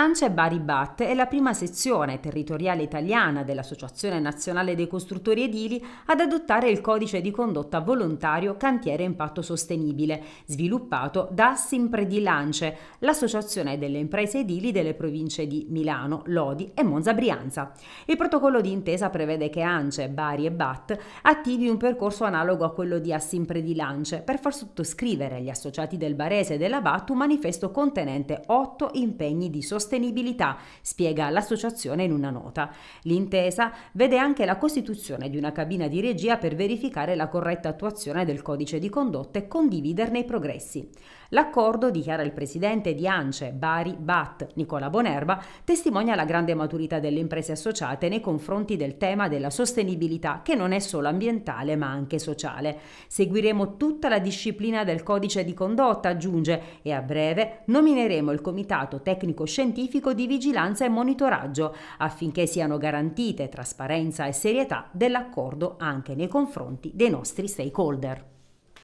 ANCE Bari Bat è la prima sezione territoriale italiana dell'Associazione Nazionale dei Costruttori Edili ad adottare il codice di condotta volontario Cantiere Impatto Sostenibile, sviluppato da Simpredi Lance, l'associazione delle imprese edili delle province di Milano, Lodi e Monza Brianza. Il protocollo di intesa prevede che ANCE, Bari e BAT attivi un percorso analogo a quello di Assimpredi Lance per far sottoscrivere agli associati del Barese e della BAT un manifesto contenente otto impegni di sostenibilità sostenibilità, spiega l'associazione in una nota. L'intesa vede anche la costituzione di una cabina di regia per verificare la corretta attuazione del codice di condotta e condividerne i progressi. L'accordo, dichiara il presidente di ANCE, Bari Bat, Nicola Bonerba, testimonia la grande maturità delle imprese associate nei confronti del tema della sostenibilità, che non è solo ambientale ma anche sociale. Seguiremo tutta la disciplina del codice di condotta, aggiunge, e a breve nomineremo il comitato tecnico-scientifico di vigilanza e monitoraggio affinché siano garantite trasparenza e serietà dell'accordo anche nei confronti dei nostri stakeholder.